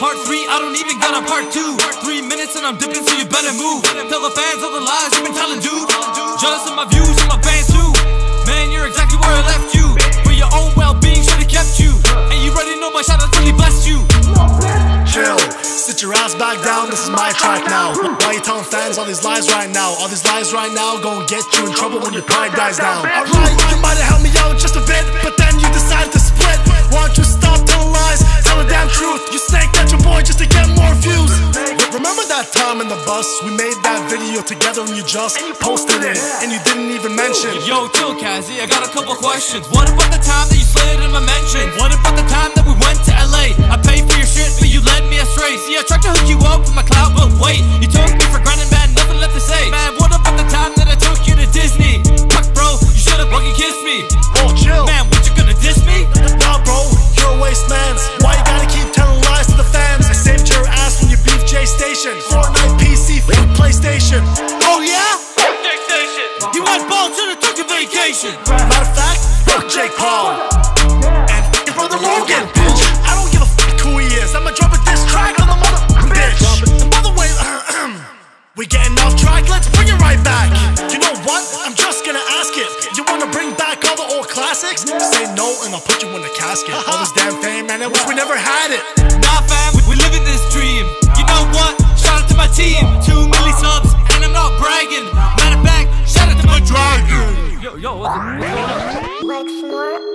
Part three, I don't even got a part two. Three minutes and I'm dipping, so you better move. Tell the fans all the lies you've been telling, dude. Jealous of my views and my fans your ass back down, this is my track now. Why you telling fans all these lies right now? All these lies right now gon' get you in trouble when your pride dies down. Alright, you might have helped me out just a bit, but then you decided to split. Why don't you stop telling lies? Tell the damn truth. You snaked at your boy just to get more views. Remember that time in the bus? We made that video together and you just posted it, and you didn't even mention. Yo, chill, Kazzy, I got a couple questions. What about the time that you PlayStation. Oh yeah? You went ball to the took a vacation. Matter of fact, fuck Jake Paul. And your brother Logan, bitch. I don't give a fuck who he is. I'ma drop a diss track on the mother bitch. And by the way, we getting off track, let's bring it right back. You know what? I'm just gonna ask it. You wanna bring back all the old classics? Say no, and I'll put you in the casket. All this damn fame, man, I wish we never had it. Matter